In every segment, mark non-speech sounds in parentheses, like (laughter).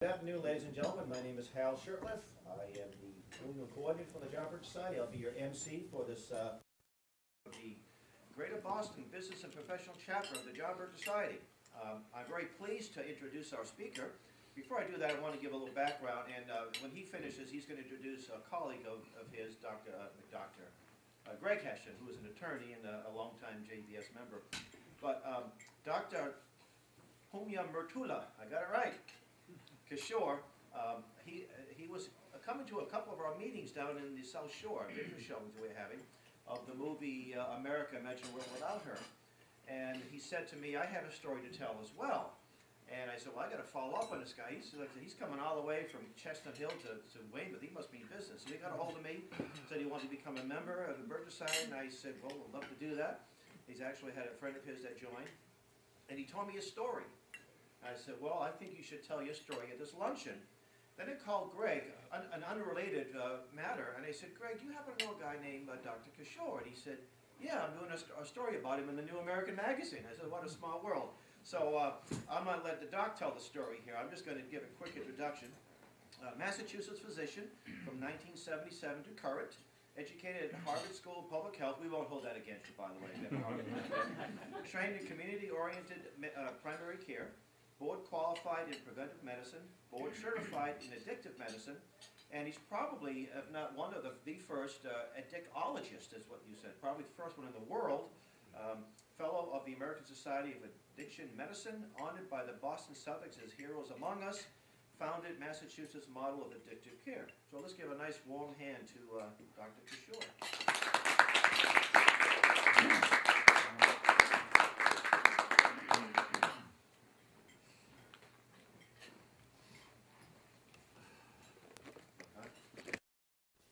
Good afternoon, ladies and gentlemen. My name is Hal Shirtliff. I am the New Coordinator for the John Society. I'll be your MC for this, uh, the Greater Boston Business and Professional Chapter of the John Society. Um, I'm very pleased to introduce our speaker. Before I do that, I want to give a little background, and uh, when he finishes, he's going to introduce a colleague of, of his, Dr. Uh, Dr. Uh, Greg Hession, who is an attorney and a, a longtime JBS member. But um, Dr. Punyamurtula, I got it right, Kishore, um, he, he was coming to a couple of our meetings down in the South Shore, video showings we're having, of the movie uh, America, Imagine a World Without Her. And he said to me, I have a story to tell as well. And I said, well, I got to follow up on this guy. He's, like, he's coming all the way from Chestnut Hill to, to Weymouth. He must be in business. So he got a hold of me, said he wanted to become a member of the Society, and I said, well, we'd love to do that. He's actually had a friend of his that joined, and he told me his story. I said, well, I think you should tell your story at this luncheon. Then I called Greg, an, an unrelated uh, matter, and I said, Greg, you happen to know a guy named uh, Dr. Kishore? And he said, yeah, I'm doing a, st a, story about him in the New American Magazine. I said, what a small world. So uh, I'm going to let the doc tell the story here. I'm just going to give a quick introduction. Uh, Massachusetts physician from 1977 to current, educated at Harvard School of Public Health. We won't hold that against you, by the way. (laughs) Trained in community-oriented uh, primary care, board qualified in preventive medicine, board certified in addictive medicine, and he's probably, if not one of the, the first uh, addictologist, is what you said, probably the first one in the world, um, fellow of the American Society of Addiction Medicine, honored by the Boston Celtics as Heroes Among Us, founded Massachusetts model of addictive care. So let's give a nice warm hand to uh, Dr. Kishore.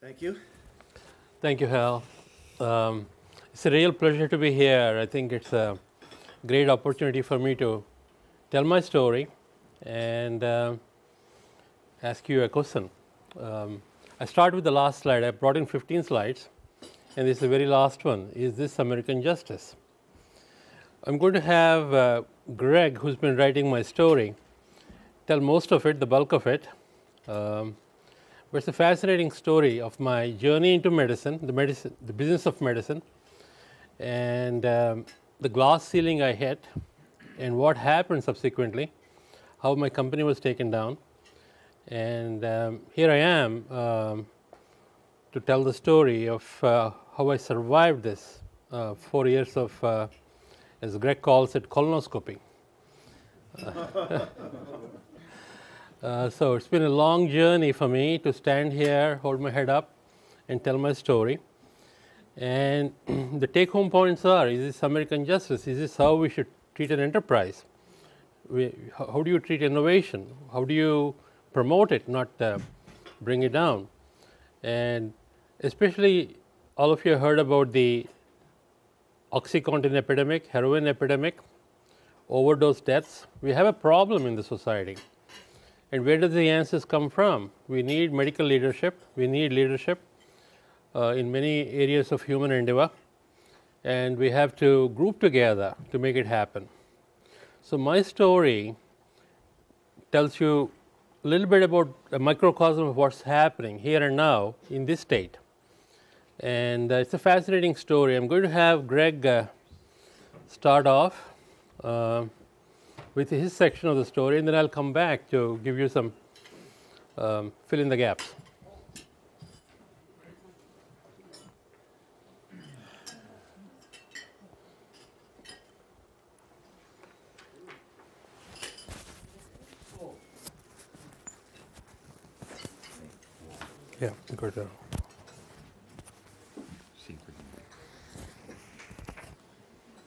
Thank you. Thank you, Hal. Um, it's a real pleasure to be here. I think it's a great opportunity for me to tell my story and uh, ask you a question. Um, I start with the last slide. I brought in 15 slides, and this is the very last one. Is this American justice? I'm going to have uh, Greg, who's been writing my story, tell most of it, the bulk of it. Um, but it's a fascinating story of my journey into medicine, the medicine, the business of medicine, and um, the glass ceiling I hit, and what happened subsequently, how my company was taken down, and um, here I am um, to tell the story of uh, how I survived this uh, four years of, uh, as Greg calls it, colonoscopy. (laughs) Uh, so it's been a long journey for me to stand here, hold my head up, and tell my story. And (clears throat) the take home points are is this American justice? Is this how we should treat an enterprise? We, how do you treat innovation? How do you promote it, not uh, bring it down? And especially, all of you heard about the Oxycontin epidemic, heroin epidemic, overdose deaths. We have a problem in the society. And where does the answers come from? We need medical leadership, we need leadership uh, in many areas of human endeavor, and we have to group together to make it happen. So, my story tells you a little bit about a microcosm of what's happening here and now in this state. And uh, it's a fascinating story. I'm going to have Greg uh, start off. With his section of the story, and then I'll come back to give you some um, fill in the gaps. Yeah, go.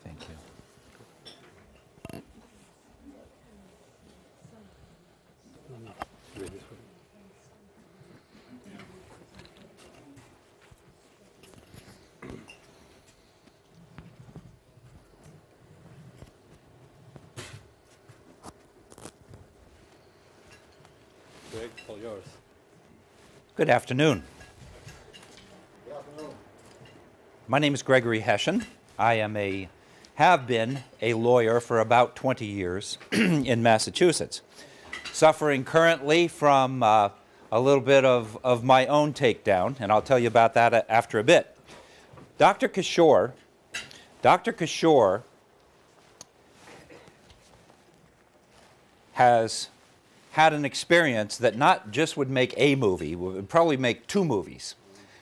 Thank you. Greg, all yours. Good afternoon. My name is Gregory Hession. I am a have been a lawyer for about 20 years (clears throat) in Massachusetts. suffering currently from uh, a little bit of, of my own takedown, and I'll tell you about that a- after a bit. Dr. Kishore, Dr. Kishore has had an experience that not just would make a movie, would probably make two movies.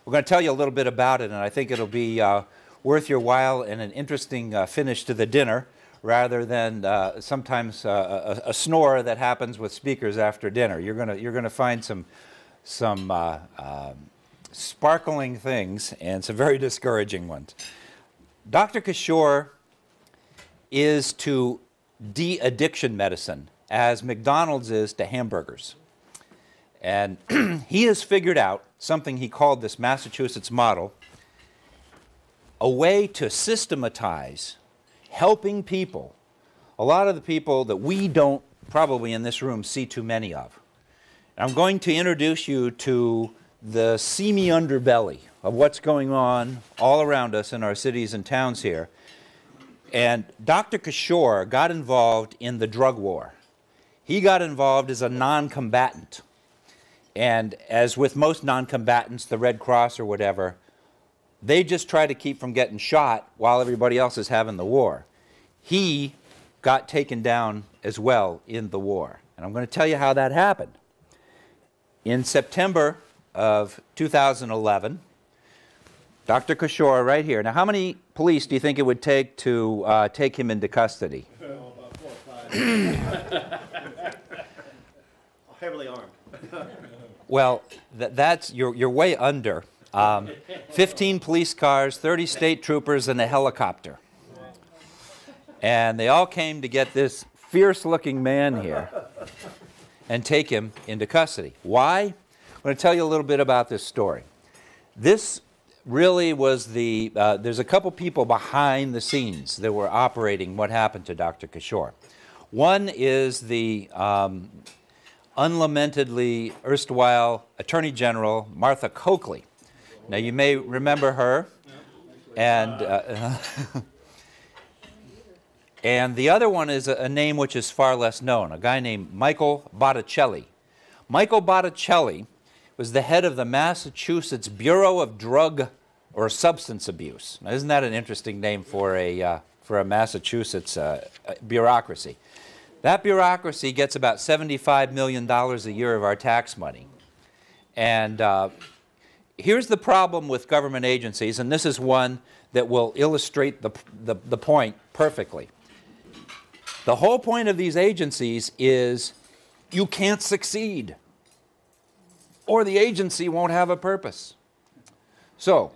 We're going to tell you a little bit about it, and I think it'll be uh, worth your while and an interesting uh, finish to the dinner rather than uh, sometimes uh, a, a, snore that happens with speakers after dinner. You're going to, you're gonna find some, some uh, um, sparkling things and some very discouraging ones. Dr. Kishore is to de addiction medicine as McDonald's is to hamburgers. And (clears throat) he has figured out something he called this Massachusetts model a way to systematize helping people, a lot of the people that we don't probably in this room see too many of. I'm going to introduce you to the seamy underbelly of what's going on all around us in our cities and towns here. And Dr. Kishore got involved in the drug war. He got involved as a non combatant. And as with most non combatants, the Red Cross or whatever, they just try to keep from getting shot while everybody else is having the war. He got taken down as well in the war. And I'm going to tell you how that happened. In September of 2011, Dr. Kishore, right here. Now, how many police do you think it would take to uh, take him into custody? (laughs) (laughs) Heavily armed. (laughs) well, th- that's you're, you're way under. Um, 15 police cars, 30 state troopers, and a helicopter. And they all came to get this fierce looking man here and take him into custody. Why? I'm going to tell you a little bit about this story. This really was the, uh, there's a couple people behind the scenes that were operating what happened to Dr. Kishore. One is the um, unlamentedly erstwhile Attorney General Martha Coakley. Now, you may remember her. And, uh, (laughs) and the other one is a, a, name which is far less known a guy named Michael Botticelli. Michael Botticelli was the head of the Massachusetts Bureau of Drug or Substance Abuse. Now, isn't that an interesting name for a, uh, for a Massachusetts uh, bureaucracy? That bureaucracy gets about $75 million a year of our tax money. And uh, here's the problem with government agencies, and this is one that will illustrate the, the, the, point perfectly. The whole point of these agencies is you can't succeed, or the agency won't have a purpose. So,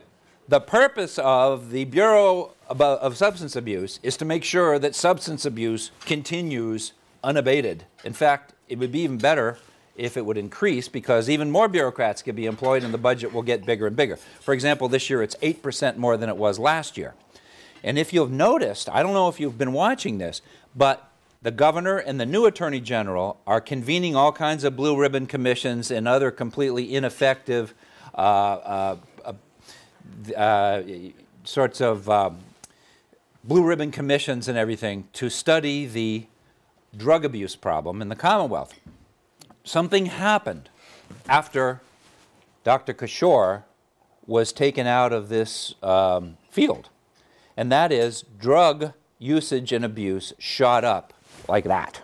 the purpose of the Bureau of Substance Abuse is to make sure that substance abuse continues unabated. In fact, it would be even better if it would increase because even more bureaucrats could be employed and the budget will get bigger and bigger. For example, this year it's 8% more than it was last year. And if you've noticed, I don't know if you've been watching this, but the governor and the new attorney general are convening all kinds of blue ribbon commissions and other completely ineffective uh, uh, uh, sorts of um, blue ribbon commissions and everything to study the drug abuse problem in the Commonwealth. Something happened after Dr. Kishore was taken out of this um, field, and that is drug usage and abuse shot up like that.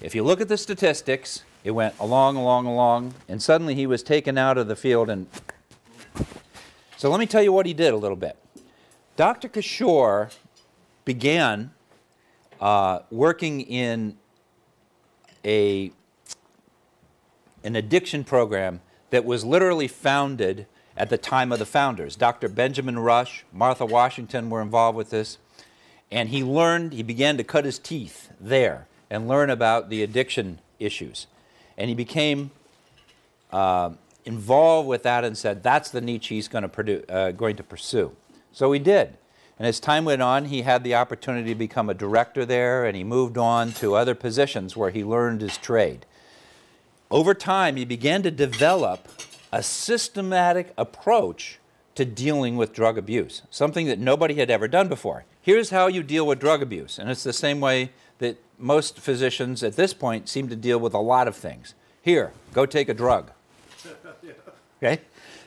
If you look at the statistics, it went along, along, along, and suddenly he was taken out of the field. And so let me tell you what he did a little bit. Dr. Kishore began uh, working in a, an addiction program that was literally founded at the time of the founders. Dr. Benjamin Rush, Martha Washington were involved with this. And he learned, he began to cut his teeth there and learn about the addiction issues. And he became uh, involved with that and said, that's the niche he's going to, uh, going to pursue. So he did. And as time went on, he had the opportunity to become a director there, and he moved on to other positions where he learned his trade. Over time, he began to develop a systematic approach to dealing with drug abuse, something that nobody had ever done before. Here's how you deal with drug abuse, and it's the same way that most physicians at this point seem to deal with a lot of things. Here, go take a drug. Okay?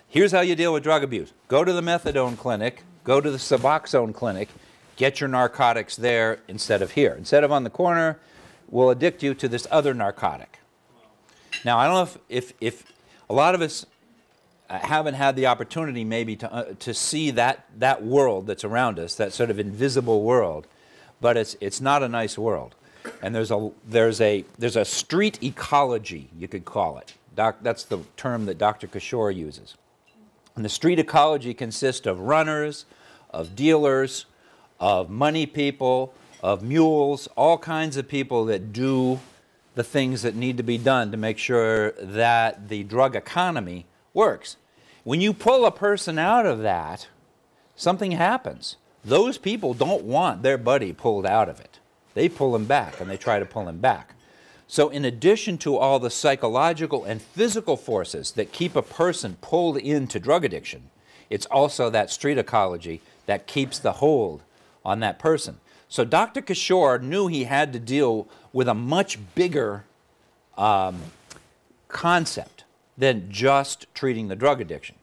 Here's how you deal with drug abuse go to the methadone clinic, go to the Suboxone clinic, get your narcotics there instead of here. Instead of on the corner, we'll addict you to this other narcotic. Now, I don't know if, if, if a lot of us uh, haven't had the opportunity maybe to, uh, to see that, that world that's around us, that sort of invisible world, but it's, it's not a nice world. And there's a, there's, a, there's a street ecology, you could call it. Doc, that's the term that Dr. Kishore uses. And the street ecology consists of runners, of dealers, of money people, of mules, all kinds of people that do the things that need to be done to make sure that the drug economy works. When you pull a person out of that, something happens. Those people don't want their buddy pulled out of it. They pull him back and they try to pull him back. So, in addition to all the psychological and physical forces that keep a person pulled into drug addiction, it's also that street ecology that keeps the hold on that person. So, Dr. Kishore knew he had to deal with a much bigger um, concept than just treating the drug addiction.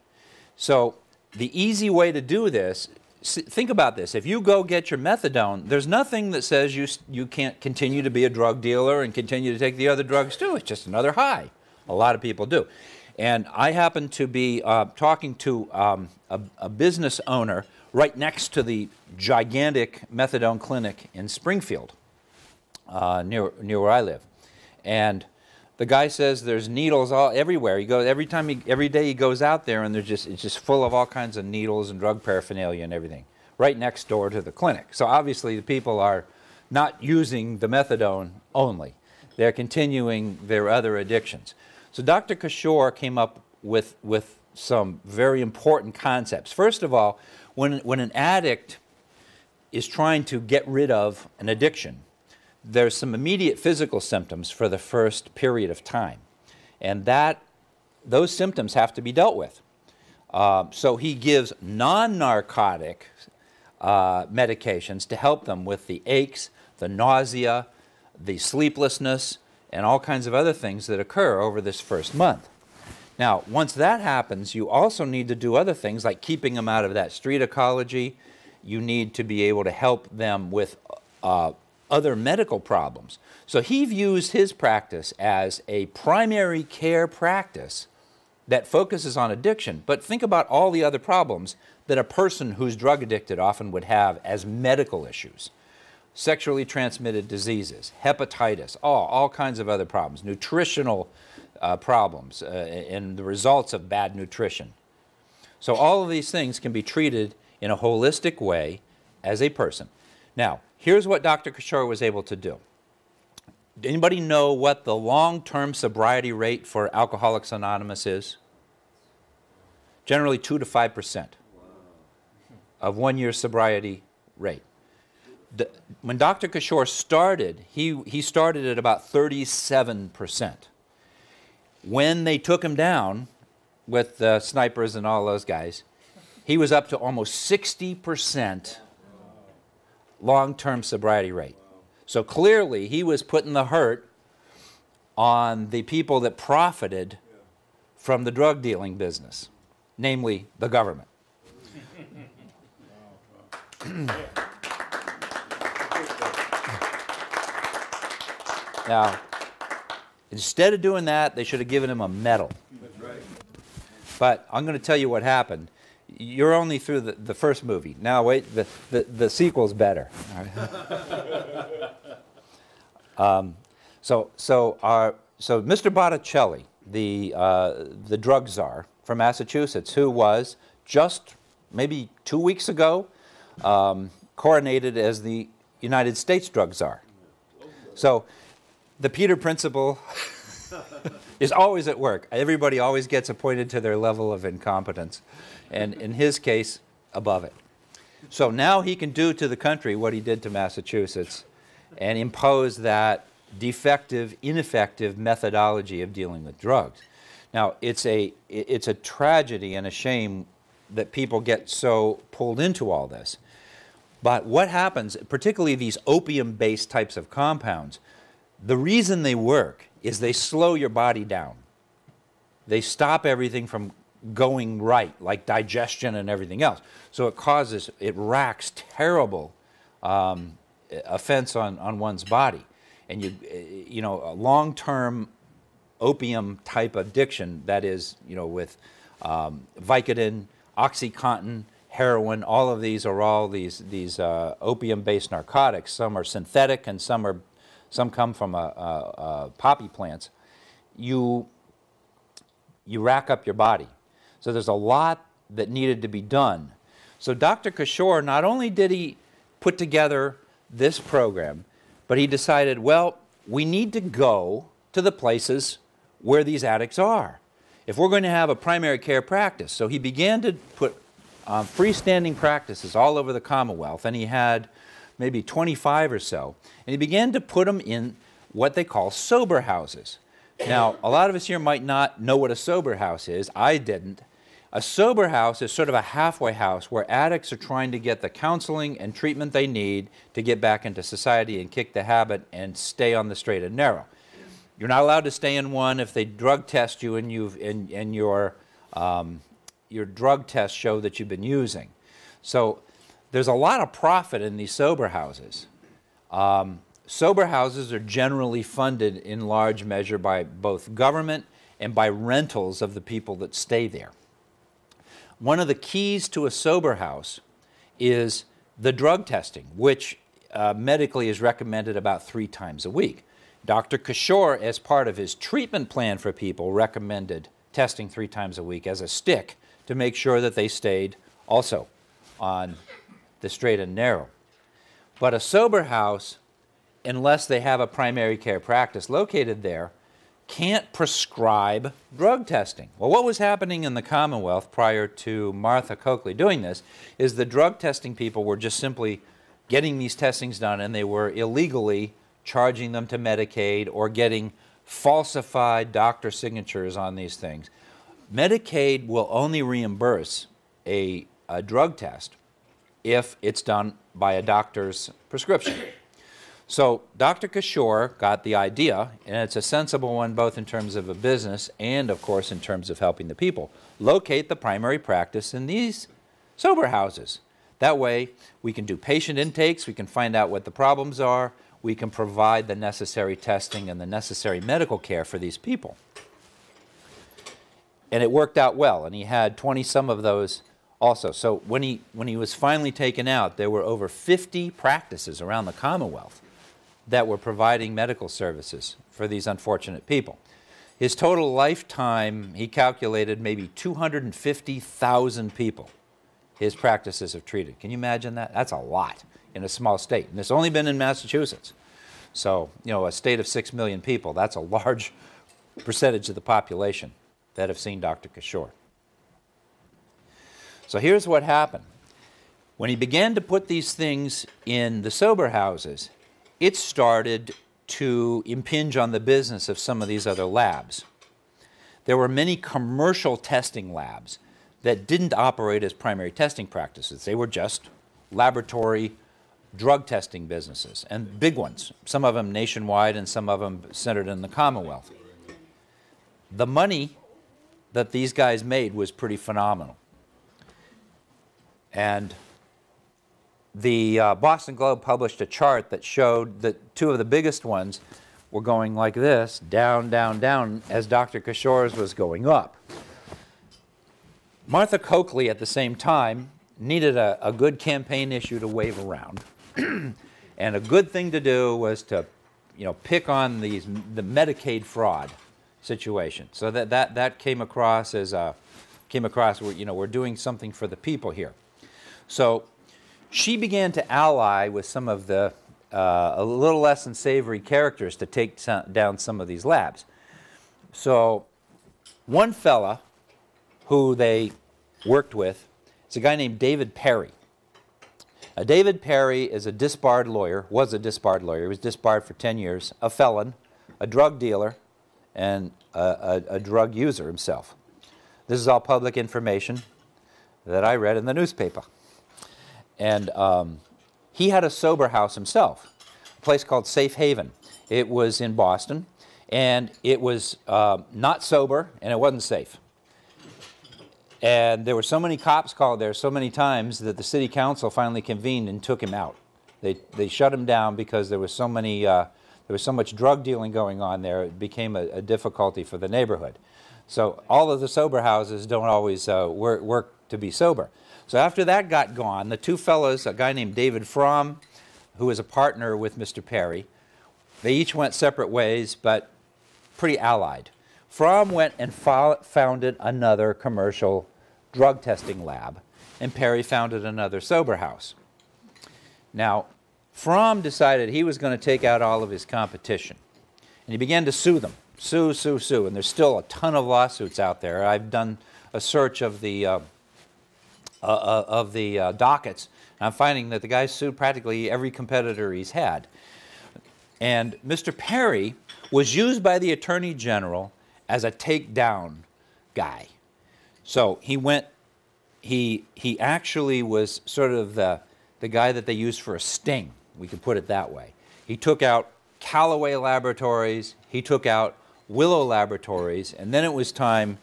So, the easy way to do this think about this. If you go get your methadone, there's nothing that says you, you can't continue to be a drug dealer and continue to take the other drugs too. It's just another high. A lot of people do. And I happen to be uh, talking to um, a, a, business owner right next to the gigantic methadone clinic in Springfield, uh, near, near where I live. And the guy says there's needles all everywhere. He goes every time he every day he goes out there and there's just it's just full of all kinds of needles and drug paraphernalia and everything right next door to the clinic. So obviously the people are not using the methadone only. They're continuing their other addictions. So Dr. Kishore came up with with some very important concepts. First of all, when when an addict is trying to get rid of an addiction, there's some immediate physical symptoms for the first period of time. And that, those symptoms have to be dealt with. Uh, so he gives non narcotic uh, medications to help them with the aches, the nausea, the sleeplessness, and all kinds of other things that occur over this first month. Now, once that happens, you also need to do other things like keeping them out of that street ecology. You need to be able to help them with uh, other medical problems. So he views his practice as a primary care practice that focuses on addiction. But think about all the other problems that a person who's drug addicted often would have as medical issues sexually transmitted diseases, hepatitis, all, all kinds of other problems, nutritional uh, problems, uh, and the results of bad nutrition. So, all of these things can be treated in a holistic way as a person. Now, Here's what Dr. Kishore was able to do. Anybody know what the long-term sobriety rate for Alcoholics Anonymous is? Generally 2 to 5% of one year sobriety rate. The, when Dr. Kishore started, he, he started at about 37%. When they took him down with the snipers and all those guys, he was up to almost 60% long term sobriety rate. So clearly, he was putting the hurt on the people that profited from the drug dealing business, namely the government. (coughs) now, instead of doing that, they should have given him a medal. But I'm going to tell you what happened you're only through the, the first movie. Now wait, the, the, the sequel's better. (laughs) um, so so our so Mr. Botticelli, the uh, the drug czar from Massachusetts, who was just maybe two weeks ago um, coronated as the United States drug czar. So the Peter Principle (laughs) (laughs) is always at work. Everybody always gets appointed to their level of incompetence and in his case, above it. So now he can do to the country what he did to Massachusetts and impose that defective, ineffective methodology of dealing with drugs. Now, it's a, it's a tragedy and a shame that people get so pulled into all this. But what happens, particularly these opium based types of compounds, the reason they work is they slow your body down. They stop everything from going right, like digestion and everything else. So it causes, it racks terrible um, offense on, on one's body. And you, you know, a long term opium type addiction, that is, you know, with um, Vicodin, Oxycontin, heroin, all of these are all these, these uh, opium-based narcotics. Some are synthetic and some, are, some come from a, a, a poppy plants. You, you rack up your body. So there's a lot that needed to be done. So Dr. Kishore, not only did he put together this program, but he decided, well, we need to go to the places where these addicts are. If we're going to have a primary care practice, so he began to put um, freestanding practices all over the Commonwealth, and he had maybe 25 or so, and he began to put them in what they call sober houses. Now, a lot of us here might not know what a sober house is. I didn't. A sober house is sort of a halfway house where addicts are trying to get the counseling and treatment they need to get back into society and kick the habit and stay on the straight and narrow. You're not allowed to stay in one if they drug test you and you've and, and your um, your drug tests show that you've been using. So there's a lot of profit in these sober houses. Um, sober houses are generally funded in large measure by both government and by rentals of the people that stay there. One of the keys to a sober house is the drug testing, which uh, medically is recommended about three times a week. Dr. Kishore, as part of his treatment plan for people, recommended testing three times a week as a stick to make sure that they stayed also on the straight and narrow. But a sober house, unless they have a primary care practice located there, can't prescribe drug testing. Well, what was happening in the Commonwealth prior to Martha Coakley doing this is the drug testing people were just simply getting these testings done and they were illegally charging them to Medicaid or getting falsified doctor signatures on these things. Medicaid will only reimburse a, a drug test if it's done by a doctor's prescription. So Dr. Kishore got the idea, and it's a sensible one both in terms of a business and, of course, in terms of helping the people. Locate the primary practice in these sober houses. That way, we can do patient intakes, we can find out what the problems are, we can provide the necessary testing and the necessary medical care for these people. And it worked out well, and he had 20 some of those also. So when he, when he was finally taken out, there were over 50 practices around the Commonwealth that were providing medical services for these unfortunate people. His total lifetime, he calculated maybe 250,000 people his practices have treated. Can you imagine that? That's a lot in a small state. And it's only been in Massachusetts. So, you know, a state of 6 million people, that's a large percentage of the population that have seen Dr. Kishore. So here's what happened. When he began to put these things in the sober houses, it started to impinge on the business of some of these other labs. There were many commercial testing labs that didn't operate as primary testing practices. They were just laboratory drug testing businesses, and big ones, some of them nationwide and some of them centered in the Commonwealth. The money that these guys made was pretty phenomenal. And the uh, Boston Globe published a chart that showed that two of the biggest ones were going like this, down, down, down, as Dr. Kishore's was going up. Martha Coakley, at the same time, needed a, a good campaign issue to wave around. (clears throat) and a good thing to do was to, you know, pick on these the Medicaid fraud situation. So that that that came across as a came across you know we're doing something for the people here. So she began to ally with some of the uh, a little less than savory characters to take down some of these labs. So one fella who they worked with is a guy named David Perry. Uh, David Perry is a disbarred lawyer, was a disbarred lawyer. He was disbarred for 10 years, a felon, a drug dealer, and a, a, a drug user himself. This is all public information. that I read in the newspaper. And um, he had a sober house himself, a place called Safe Haven. It was in Boston, and it was uh, not sober and it wasn't safe. And there were so many cops called there so many times that the city council finally convened and took him out. They, they shut him down because there was so many uh, there was so much drug dealing going on there. It became a, a difficulty for the neighborhood. So all of the sober houses don't always uh, work, work to be sober. So after that got gone, the two fellows, a guy named David Fromm, who was a partner with Mr. Perry, they each went separate ways, but pretty allied. Fromm went and fo founded another commercial drug testing lab, and Perry founded another sober house. Now, Fromm decided he was going to take out all of his competition, and he began to sue them. Sue, sue, sue. And there's still a ton of lawsuits out there. I've done a search of the, uh, uh, uh of the uh, dockets, and I'm finding that the guy sued practically every competitor he's had. And Mr. Perry was used by the Attorney General as a takedown guy. So he went, he, he actually was sort of the, the guy that they used for a sting, we could put it that way. He took out Calloway Laboratories, he took out Willow Laboratories, and then it was time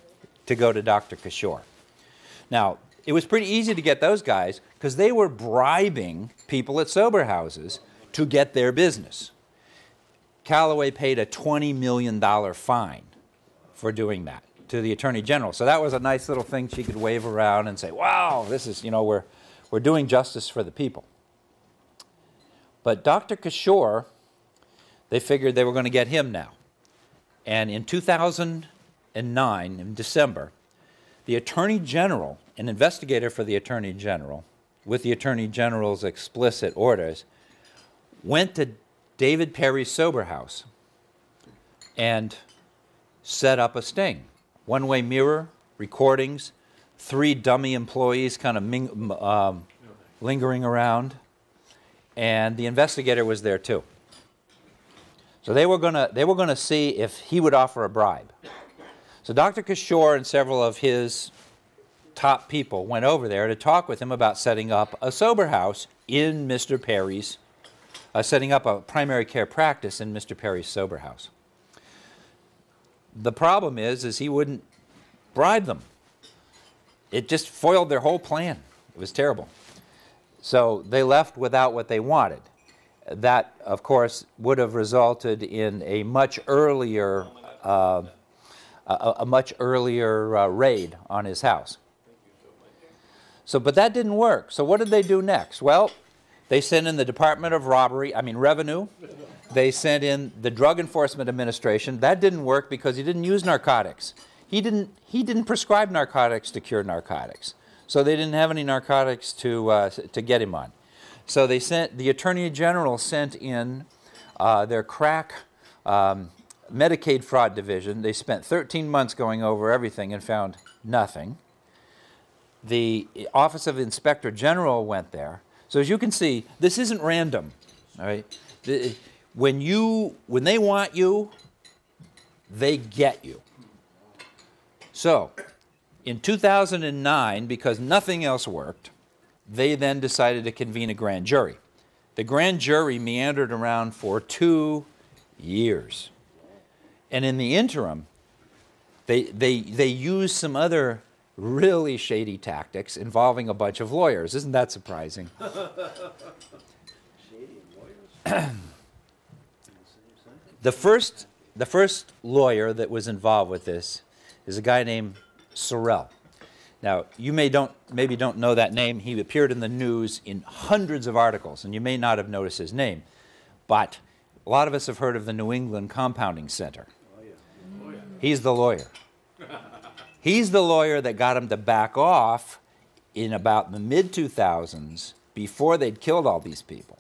to go to Dr. Kishore. Now, it was pretty easy to get those guys because they were bribing people at sober houses to get their business. Calloway paid a $20 million fine for doing that to the Attorney General. So that was a nice little thing she could wave around and say, wow, this is, you know, we're, we're doing justice for the people. But Dr. Kishore, they figured they were going to get him now. And in 2009, in December, the Attorney General, an investigator for the Attorney General, with the Attorney General's explicit orders, went to David Perry's sober house and set up a sting. One way mirror, recordings, three dummy employees kind of ming- um, lingering around, and the investigator was there too. So they were going to they were going to see if he would offer a bribe. So Dr. Kishore and several of his top people went over there to talk with him about setting up a sober house in Mr. Perry's, uh, setting up a primary care practice in Mr. Perry's sober house. The problem is, is he wouldn't bribe them. It just foiled their whole plan. It was terrible. So they left without what they wanted that, of course, would have resulted in a much earlier, uh, a, a, much earlier uh, raid on his house. So, but that didn't work. So what did they do next? Well, they sent in the Department of Robbery, I mean Revenue. They sent in the Drug Enforcement Administration. That didn't work because he didn't use narcotics. He didn't, he didn't prescribe narcotics to cure narcotics. So they didn't have any narcotics to, uh, to get him on. So they sent, the Attorney General sent in uh, their crack um, Medicaid fraud division. They spent 13 months going over everything and found nothing. The Office of Inspector General went there. So as you can see, this isn't random. All right? The, when, you, when they want you, they get you. So in 2009, because nothing else worked, they then decided to convene a grand jury. The grand jury meandered around for two years. And in the interim, they, they, they used some other really shady tactics involving a bunch of lawyers. Isn't that surprising? (laughs) the, first, the first lawyer that was involved with this is a guy named Sorrell. Now, you may don't, maybe don't know that name. He appeared in the news in hundreds of articles, and you may not have noticed his name. But a lot of us have heard of the New England Compounding Center. Oh, yeah. Oh, yeah. He's the lawyer. He's the lawyer that got him to back off in about the mid 2000s before they'd killed all these people.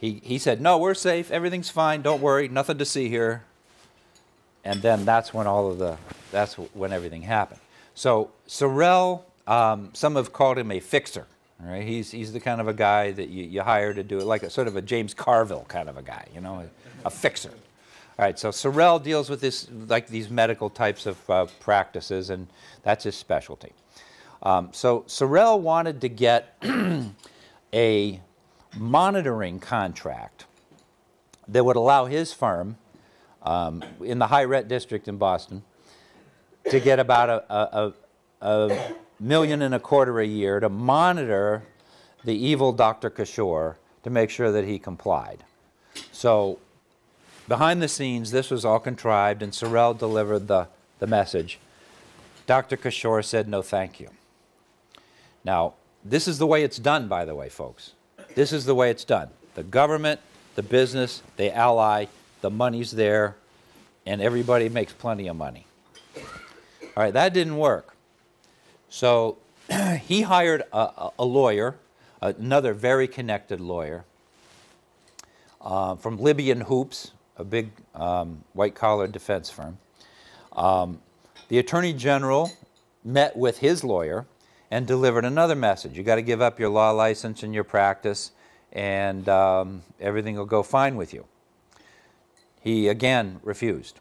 He, he said, No, we're safe. Everything's fine. Don't worry. Nothing to see here. And then that's when all of the, that's when everything happened. So Sorrell, um, some have called him a fixer. Right? He's, he's the kind of a guy that you, you hire to do it, like a sort of a James Carville kind of a guy, you know, a, a fixer. All right, so Sorrell deals with this, like these medical types of uh, practices, and that's his specialty. Um, so Sorrell wanted to get (clears throat) a monitoring contract that would allow his firm um, in the high rent district in Boston to get about a, a, a, a million and a quarter a year to monitor the evil Dr. Kishore to make sure that he complied. So behind the scenes, this was all contrived, and Sorrell delivered the, the message. Dr. Kishore said, no, thank you. Now, this is the way it's done, by the way, folks. This is the way it's done. The government, the business, they ally, the money's there, and everybody makes plenty of money. All right, that didn't work. So (clears throat) he hired a, a lawyer, another very connected lawyer, uh, from Libyan Hoops, a big um, white collar defense firm. Um, the attorney general met with his lawyer and delivered another message. You got to give up your law license and your practice, and um, everything will go fine with you. He again refused.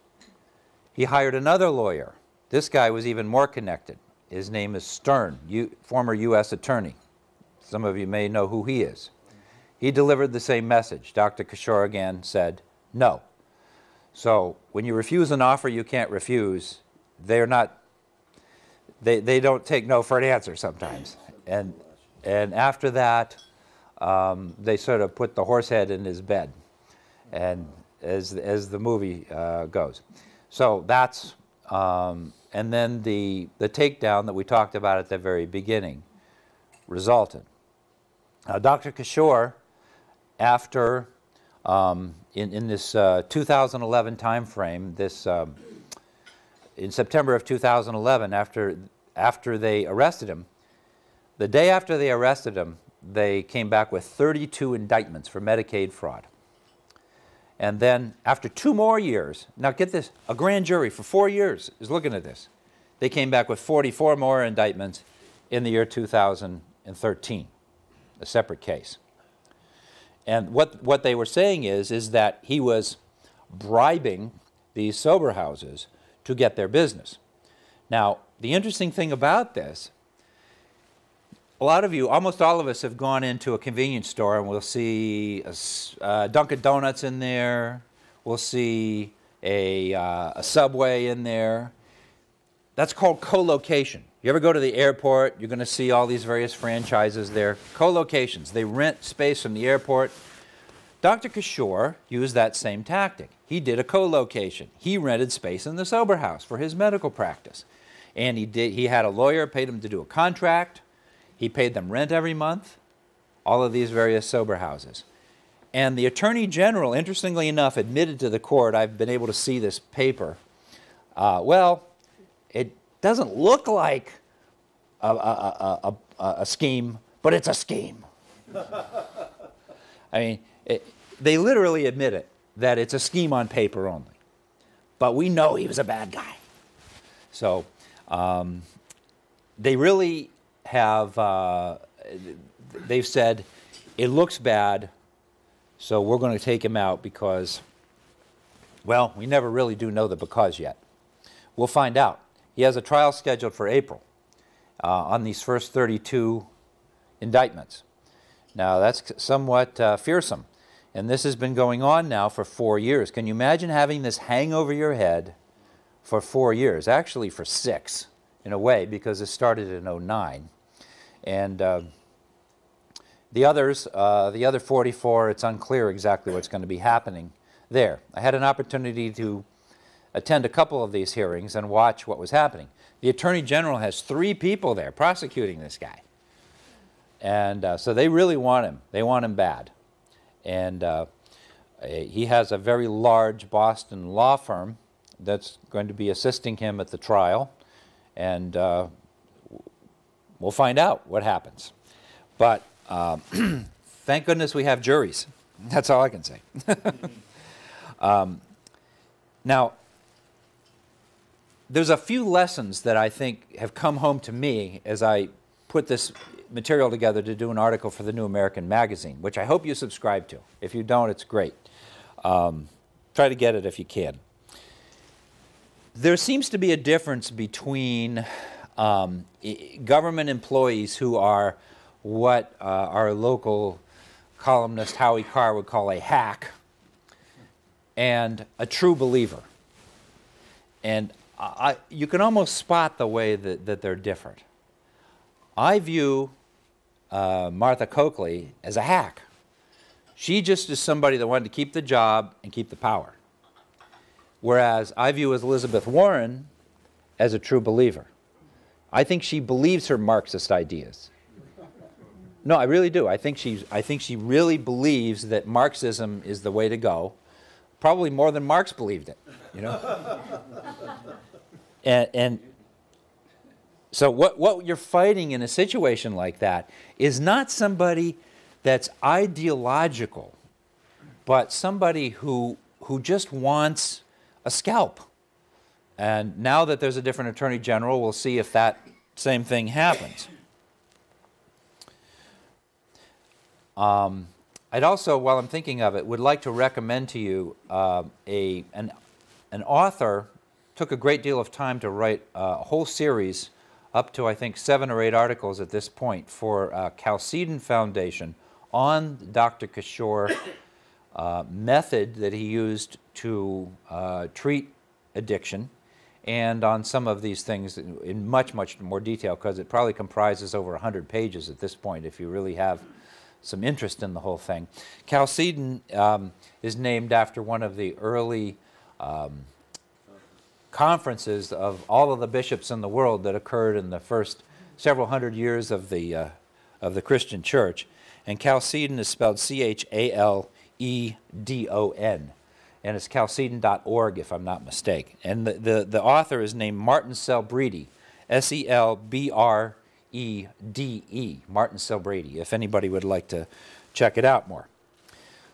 He hired another lawyer. This guy was even more connected. His name is Stern, U former U.S. attorney. Some of you may know who he is. He delivered the same message. Dr. Kishore again said, no. So when you refuse an offer you can't refuse, they're not, they, they don't take no for an answer sometimes. And, and after that, um, they sort of put the horse head in his bed, and as, as the movie uh, goes. So that's, um, and then the, the takedown that we talked about at the very beginning resulted. Now, Dr. Kishore, after um, in, in this uh, 2011 timeframe, this um, in September of 2011, after after they arrested him, the day after they arrested him, they came back with 32 indictments for Medicaid fraud. And then after two more years, now get this, a grand jury for four years is looking at this. They came back with 44 more indictments in the year 2013, a separate case. And what, what they were saying is, is that he was bribing these sober houses to get their business. Now, the interesting thing about this, a lot of you, almost all of us have gone into a convenience store and we'll see a, uh, Dunkin' Donuts in there, we'll see a, uh, a Subway in there. That's called co-location. You ever go to the airport, you're going to see all these various franchises there. Co-locations, they rent space from the airport. Dr. Kishore used that same tactic. He did a co-location. He rented space in the sober house for his medical practice. And he, did, he had a lawyer, paid him to do a contract. He paid them rent every month, all of these various sober houses. And the Attorney General, interestingly enough, admitted to the court, I've been able to see this paper, uh, well, doesn't look like a, a, a, a, scheme, but it's a scheme. (laughs) I mean, it, they literally admit it, that it's a scheme on paper only. But we know he was a bad guy. So um, they really have, uh, they've said, it looks bad, so we're going to take him out because, well, we never really do know the because yet. We'll find out. He has a trial scheduled for April uh, on these first 32 indictments. Now, that's somewhat uh, fearsome. And this has been going on now for four years. Can you imagine having this hang over your head for four years? Actually, for six, in a way, because it started in 09. And uh, the others, uh, the other 44, it's unclear exactly what's going to be happening there. I had an opportunity to attend a couple of these hearings and watch what was happening. The Attorney General has three people there prosecuting this guy. And uh, so they really want him. They want him bad. And uh, he has a very large Boston law firm that's going to be assisting him at the trial. And uh, we'll find out what happens. But um, (clears throat) thank goodness we have juries. That's all I can say. (laughs) um, now, there's a few lessons that I think have come home to me as I put this material together to do an article for the New American Magazine, which I hope you subscribe to. If you don't, it's great. Um, try to get it if you can. There seems to be a difference between um, government employees who are what uh, our local columnist Howie Carr would call a hack, and a true believer. And I, you can almost spot the way that, that they're different. I view uh, Martha Coakley as a hack. She just is somebody that wanted to keep the job and keep the power. Whereas I view Elizabeth Warren as a true believer. I think she believes her Marxist ideas. No, I really do. I think she's I think she really believes that Marxism is the way to go. Probably more than Marx believed it, you know? (laughs) and, and so what, what you're fighting in a situation like that is not somebody that's ideological, but somebody who, who just wants a scalp. And now that there's a different attorney general, we'll see if that same thing happens. Um, I'd also, while I'm thinking of it, would like to recommend to you uh, a, an, an author took a great deal of time to write a whole series, up to I think seven or eight articles at this point, for uh, Chalcedon Foundation on Dr. Kishore uh, method that he used to uh, treat addiction and on some of these things in, much, much more detail because it probably comprises over 100 pages at this point if you really have some interest in the whole thing. Chalcedon um, is named after one of the early um, conferences of all of the bishops in the world that occurred in the first several hundred years of the, uh, of the Christian church. And Chalcedon is spelled C H A L E D O N. And it's chalcedon.org, if I'm not mistaken. And the, the, the author is named Martin Selbrede, S E L B R E D E, Martin Selbrede, if anybody would like to check it out more.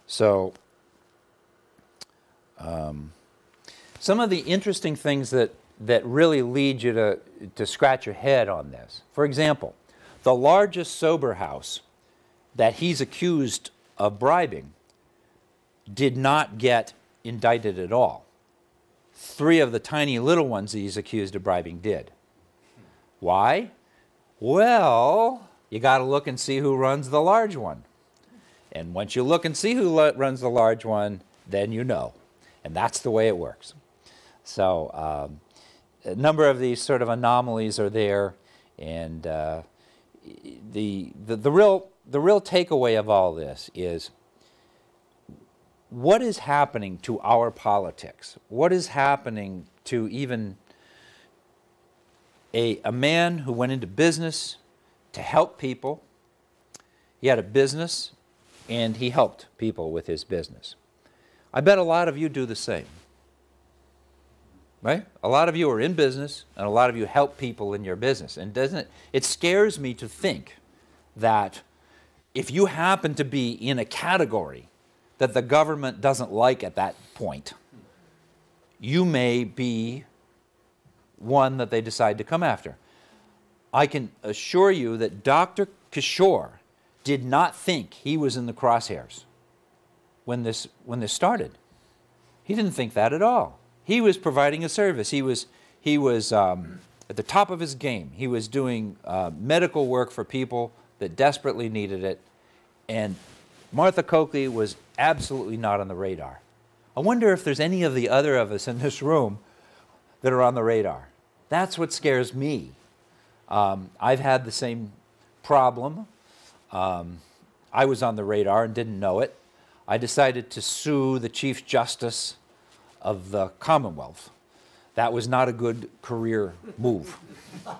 So, um, some of the interesting things that, that really lead you to, to scratch your head on this. For example, the largest sober house that he's accused of bribing did not get indicted at all. Three of the tiny little ones he's accused of bribing did. Why? Well, you got to look and see who runs the large one. And once you look and see who runs the large one, then you know. And that's the way it works. So, um, a number of these sort of anomalies are there, and uh, the, the, the, real, the real takeaway of all this is what is happening to our politics? What is happening to even a, a man who went into business to help people? He had a business and he helped people with his business. I bet a lot of you do the same. Right? A lot of you are in business and a lot of you help people in your business. And doesn't it it scares me to think that if you happen to be in a category that the government doesn't like at that point, you may be one that they decide to come after. I can assure you that Dr. Kishore did not think he was in the crosshairs when this, when this started. He didn't think that at all. He was providing a service. He was, he was um, at the top of his game. He was doing uh, medical work for people that desperately needed it. And Martha Coakley was absolutely not on the radar. I wonder if there's any of the other of us in this room that are on the radar. That's what scares me. Um, I've had the same problem. Um, I was on the radar and didn't know it. I decided to sue the Chief Justice of the Commonwealth. That was not a good career move. (laughs)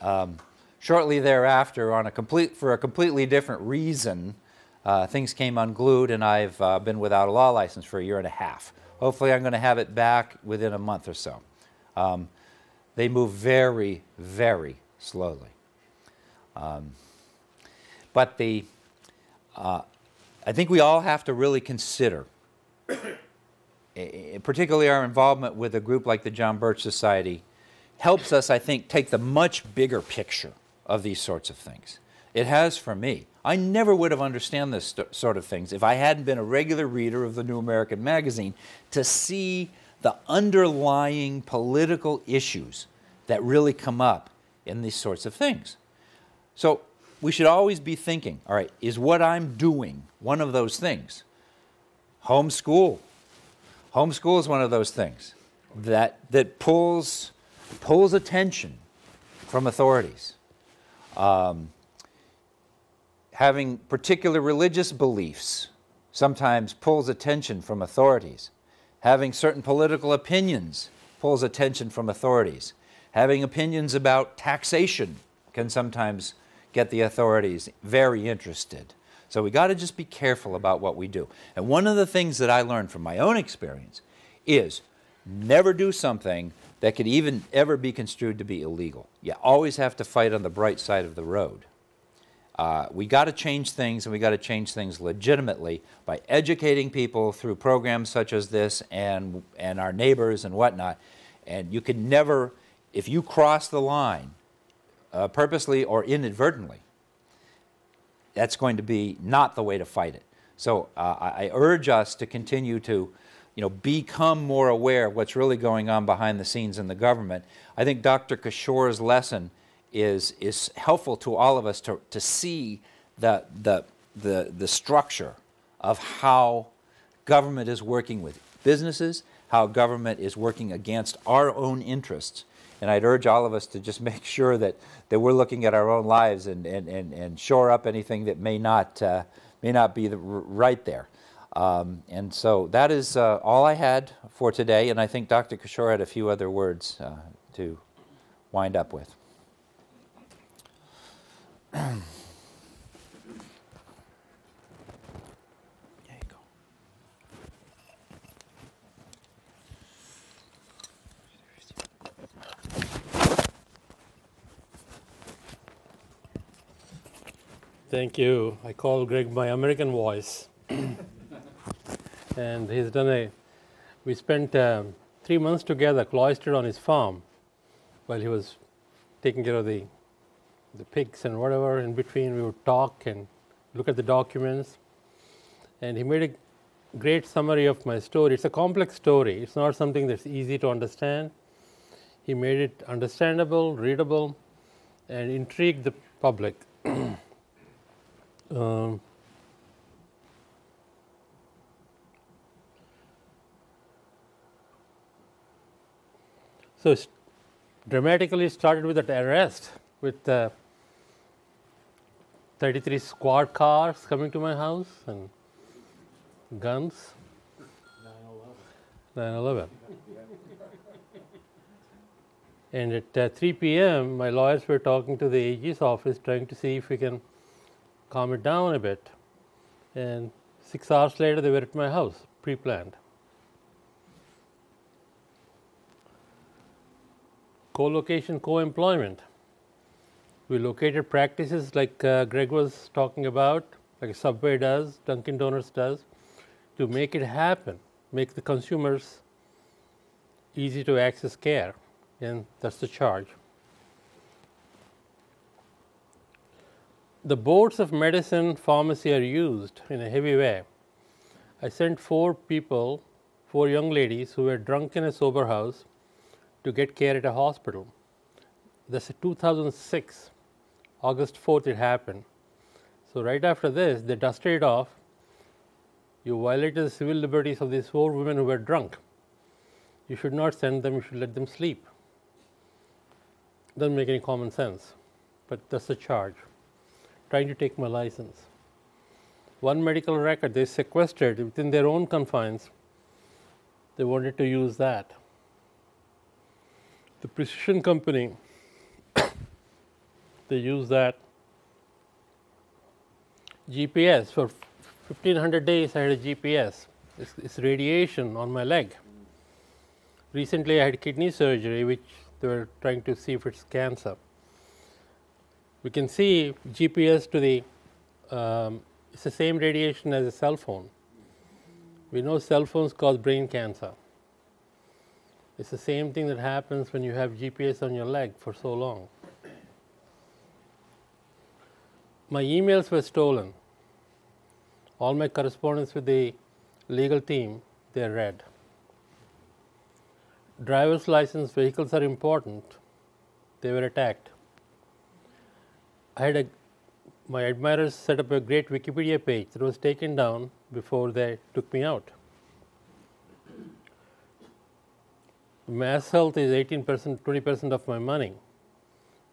Um, shortly thereafter, on a complete, for a completely different reason, uh, things came unglued, and I've uh, been without a law license for a year and a half. Hopefully, I'm going to have it back within a month or so. Um, they move very, very slowly. Um, but the, uh, I think we all have to really consider, (coughs) particularly our involvement with a group like the John Birch Society, helps us, I think, take the much bigger picture of these sorts of things. It has for me. I never would have understood this sort of things if I hadn't been a regular reader of the New American Magazine to see the underlying political issues that really come up in these sorts of things. So we should always be thinking, all right, is what I'm doing one of those things? Homeschool. Homeschool is one of those things that, that pulls, pulls attention from authorities. Um, having particular religious beliefs sometimes pulls attention from authorities. Having certain political opinions pulls attention from authorities. Having opinions about taxation can sometimes get the authorities very interested. So we got to just be careful about what we do. And one of the things that I learned from my own experience is never do something that could even ever be construed to be illegal. You always have to fight on the bright side of the road. Uh, we got to change things, and we got to change things legitimately by educating people through programs such as this and and our neighbors and whatnot. And you can never, if you cross the line, uh, purposely or inadvertently, that's going to be not the way to fight it. So uh, I urge us to continue to, you know, become more aware of what's really going on behind the scenes in the government. I think Dr. Kishore's lesson is, is helpful to all of us to, to see the, the, the, the structure of how government is working with businesses, how government is working against our own interests. And I'd urge all of us to just (laughs) make sure that, that we're looking at our own lives and, and, and, and shore up anything that may not, uh, may not be the, right there. Um, and so that is uh, all I had for today, and I think Dr. Kishore had a few other words uh, to wind up with. (clears throat) Thank you. I call Greg my American voice. (coughs) and he's done a, we spent um, three months together cloistered on his farm while he was taking care of the, the pigs and whatever. In between, we would talk and look at the documents. And he made a great summary of my story. It's a complex story, it's not something that's easy to understand. He made it understandable, readable, and intrigued the public. (coughs) Um, so dramatically started with that arrest with uh, 33 squad cars coming to my house and guns. 9 11. and at uh, 3 p.m., my lawyers were talking to the AG's office trying to see if we can calm it down a bit. And six hours later, they were at my house, pre planned. Co location, co employment. We located practices like uh, Greg was talking about, like Subway does, Dunkin' Donuts does, to make it happen, make the consumers easy to access care. And that's the charge. The boards of medicine pharmacy are used in a heavy way. I sent four people, four young ladies who were drunk in a sober house to get care at a hospital. This is 2006, August 4th it happened. So right after this, they dusted it off. You violated the civil liberties of these four women who were drunk. You should not send them, you should let them sleep. Doesn't make any common sense, but that's the charge trying to take my license. One medical record they sequestered within their own confines, they wanted to use that. The precision company, (coughs) they use that GPS for 1500 days. I had a GPS. It's, it's, radiation on my leg. Recently, I had kidney surgery, which they were trying to see if it's cancer we can see GPS to the, um, it's the same radiation as a cell phone. We know cell phones cause brain cancer. It's the same thing that happens when you have GPS on your leg for so long. my emails were stolen. All my correspondence with the legal team, they're read. Driver's license vehicles are important. They were attacked. I had a, my admirers set up a great Wikipedia page that was taken down before they took me out. Mass Health is 18%, 20% of my money.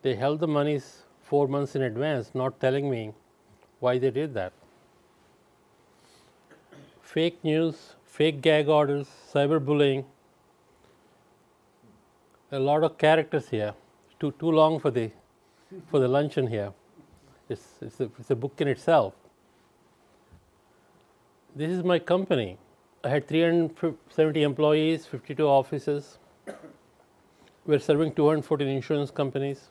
They held the monies four months in advance, not telling me why they did that. Fake news, fake gag orders, cyberbullying, a lot of characters here. Too, too long for the, for the luncheon here. It's, it's, a, it's a book in itself. This is my company. I had 370 employees, 52 offices. We're serving 214 insurance companies.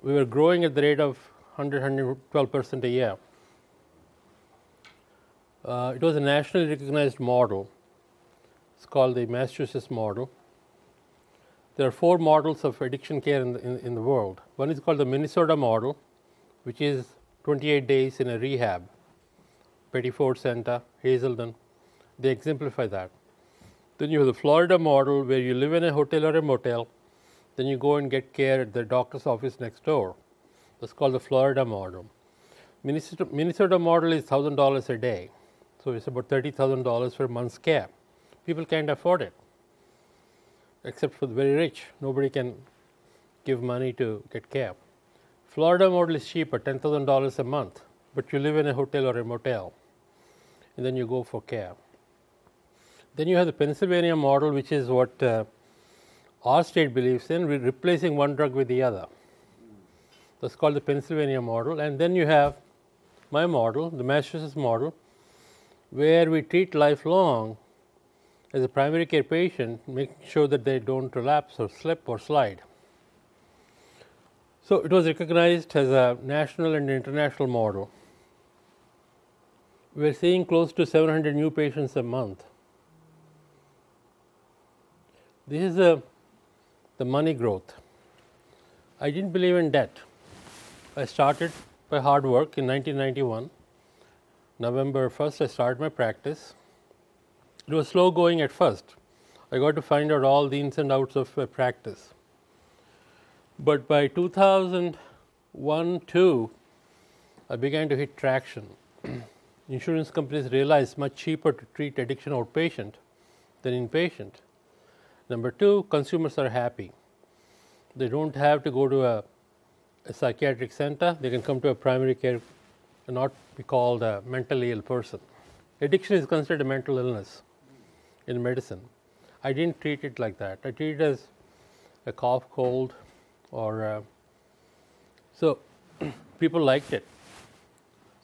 We were growing at the rate of 100, 112% a year. Uh, it was a nationally recognized model. It's called the Massachusetts model. There are four models of addiction care in the, in, in the world. One is called the Minnesota model, which is 28 days in a rehab. Betty Ford Center, Hazelden, they exemplify that. Then you have the Florida model where you live in a hotel or a motel, then you go and get care at the doctor's office next door. That's called the Florida model. Minnesota, Minnesota model is $1,000 a day, so it's about $30,000 for a month's care. People can't afford it except for the very rich. Nobody can give money to get care. Florida model is cheaper, $10,000 a month, but you live in a hotel or a motel, and then you go for care. Then you have the Pennsylvania model, which is what uh, our state believes in, re- replacing one drug with the other. That's called the Pennsylvania model. And then you have my model, the Massachusetts model, where we treat lifelong as a primary care patient, make sure that they don't relapse or slip or slide. So it was recognized as a national and international model. We're seeing close to 700 new patients a month. This is a, the money growth. I didn't believe in debt. I started by hard work in 1991. November 1st, I started my practice. It was slow going at first. I got to find out all the ins and outs of uh, practice. But by 2001 2, I began to hit traction. (clears throat) Insurance companies realized much cheaper to treat addiction outpatient than inpatient. Number two, consumers are happy. They don't have to go to a, a psychiatric center, they can come to a primary care and not be called a mentally ill person. Addiction is considered a mental illness in medicine. I didn't treat it like that. I treated it as a cough, cold, or uh, so (clears throat) people liked it.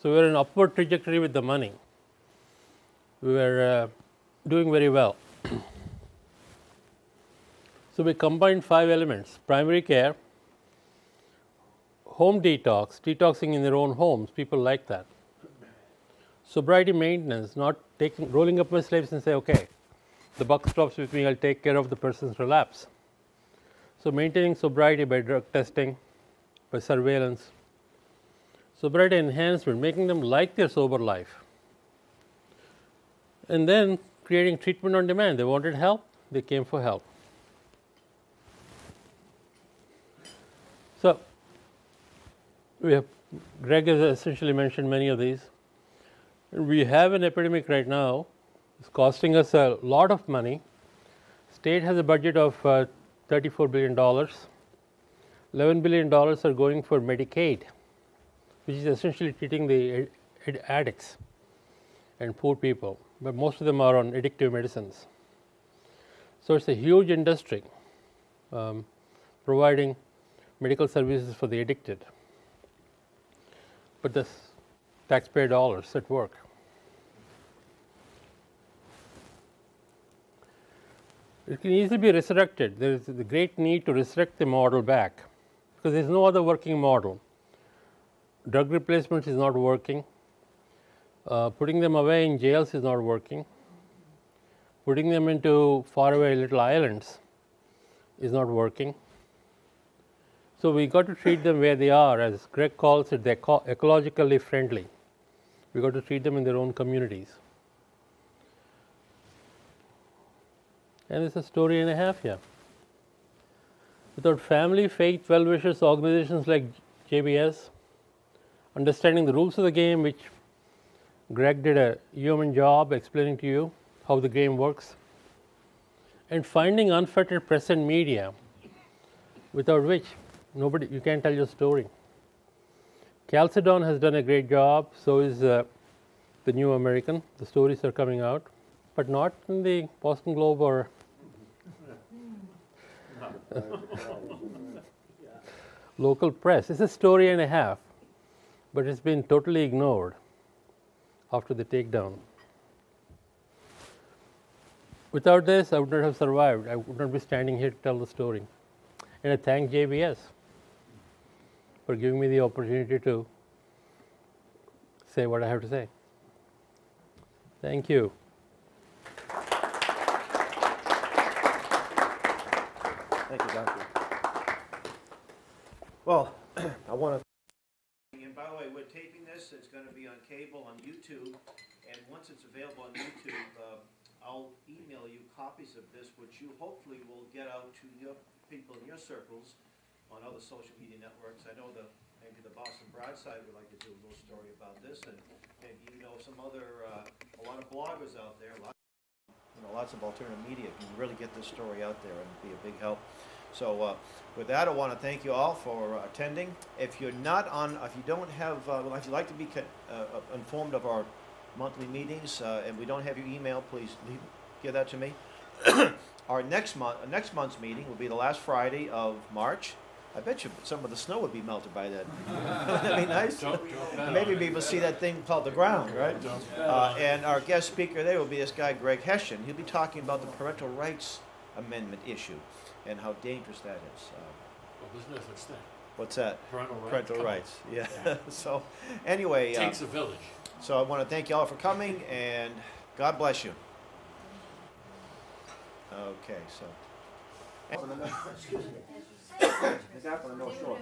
So we were in upward trajectory with the money. We were uh, doing very well. (clears throat) so we combined five elements: primary care, home detox, detoxing in their own homes. People like that. Sobriety maintenance, not taking rolling up my sleeves and say, okay, the buck stops with me, I'll take care of the person's relapse. So, maintaining sobriety by drug testing, by surveillance, sobriety enhancement, making them like their sober life, and then creating treatment on demand. They wanted help, they came for help. So, we have, Greg has essentially mentioned many of these. We have an epidemic right now it's costing us a lot of money. State has a budget of uh, $34 billion. $11 billion are going for Medicaid, which is essentially treating the ad- addicts and poor people, but most of them are on addictive medicines. So it's a huge industry um, providing medical services for the addicted. But the taxpayer dollars at work. It can easily be resurrected. There is the great need to resurrect the model back because there is no other working model. Drug replacement is not working. Uh, putting them away in jails is not working. Putting them into faraway little islands is not working. So we got to treat them where they are, as Greg calls it, they're ecologically friendly. We got to treat them in their own communities. And it's a story and a half here. Without family, faith, well wishers, organizations like JBS, understanding the rules of the game, which Greg did a human job explaining to you how the game works, and finding unfettered present media, without which nobody you can't tell your story. Chalcedon has done a great job. So is uh, the New American. The stories are coming out, but not in the Boston Globe or (laughs) local press. It's a story and a half, but it's been totally ignored after the takedown. Without this, I would not have survived. I would not be standing here to tell the story. And I thank JBS for giving me the opportunity to say what I have to say. Thank you. Thank you, Doctor. Well, (clears throat) I want to. And by the way, we're taping this, it's gonna be on cable on YouTube, and once it's available on YouTube, uh, I'll email you copies of this, which you hopefully will get out to your people in your circles on other social media networks. I know the, maybe the Boston Broadside would like to do a little story about this, and maybe you know some other, uh, a lot of bloggers out there, a lot you know, lots of alternative media can really get this story out there and be a big help. So uh, with that, I want to thank you all for uh, attending. If you're not on, if you don't have, uh, well, if you'd like to be uh, uh, informed of our monthly meetings uh, and we don't have your email, please leave, give that to me. (coughs) our next month, uh, next month's meeting will be the last Friday of March. I bet you some of the snow would be melted by then. (laughs) Wouldn't that be nice? Maybe people see that thing called the ground, right? Uh, and our guest speaker there will be this guy, Greg Hession. He'll be talking about the parental rights amendment issue and how dangerous that is. Uh, Well, there's no such thing. what's that? Parental rights. Parental Come on. rights. Yeah. (laughs) so, anyway, uh, Takes a village. so I want to thank you all for coming and God bless you. Okay, so. Excuse me. The guy from the North Shore.